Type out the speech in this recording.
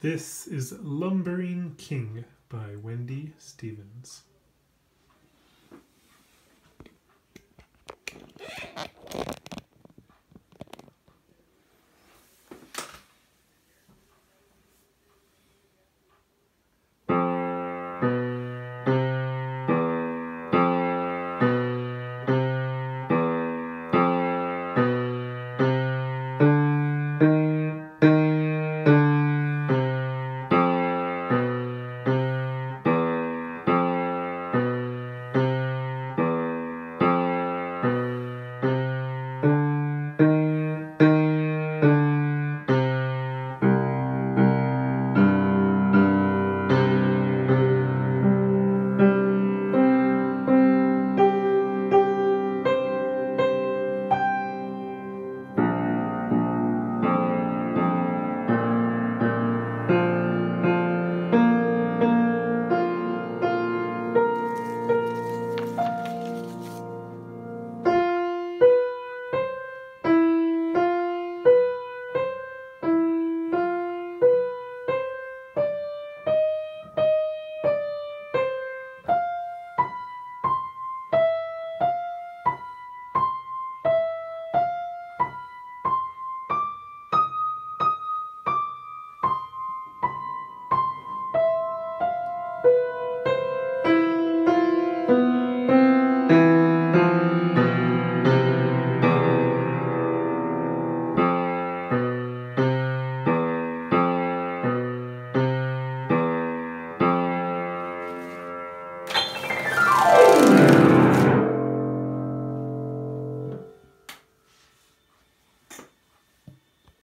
This is Lumbering King by Wendy Stevens.